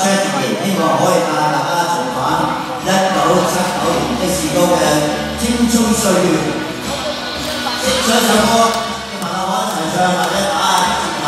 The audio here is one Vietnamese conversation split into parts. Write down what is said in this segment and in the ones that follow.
tragedy，希望可以带大家重返一九七九年的士高嘅青葱岁月。识唱首歌，你问下我一齐唱或者打下接下。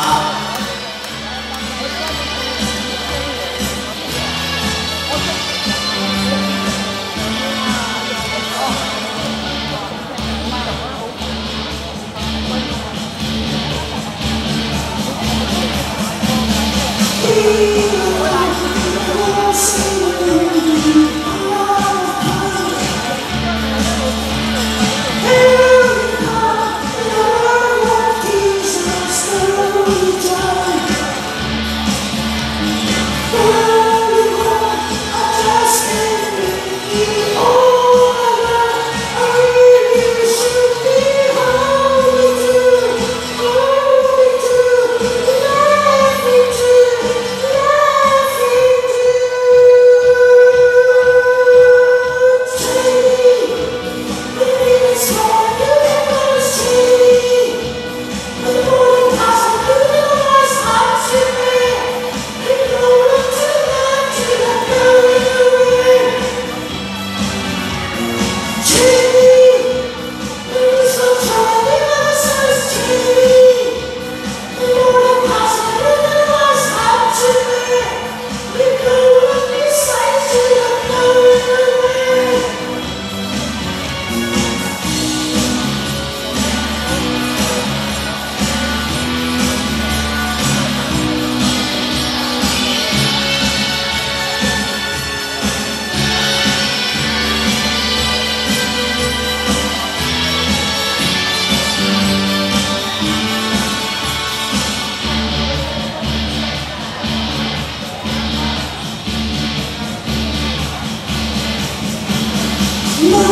Thank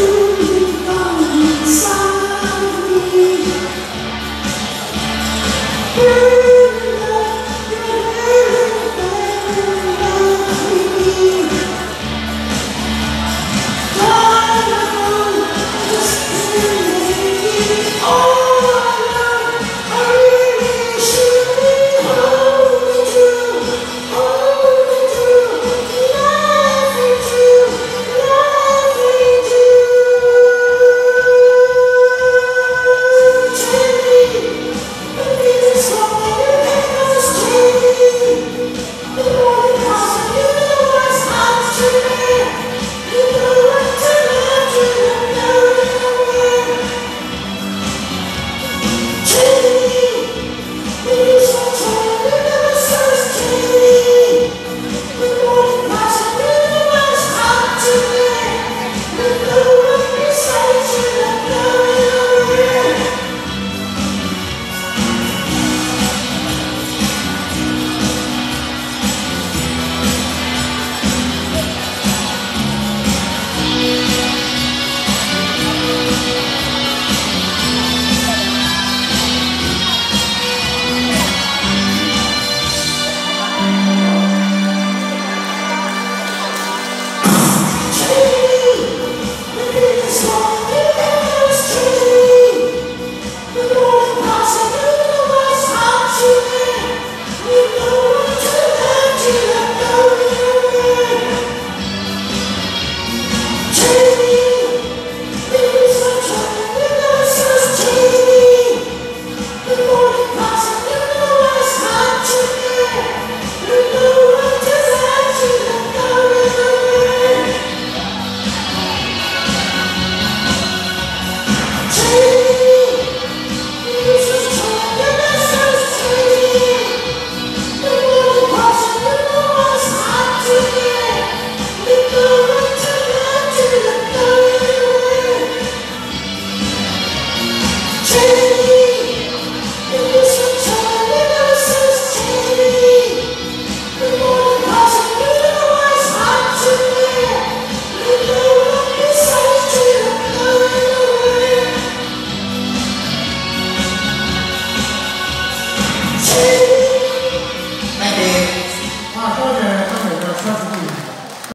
you.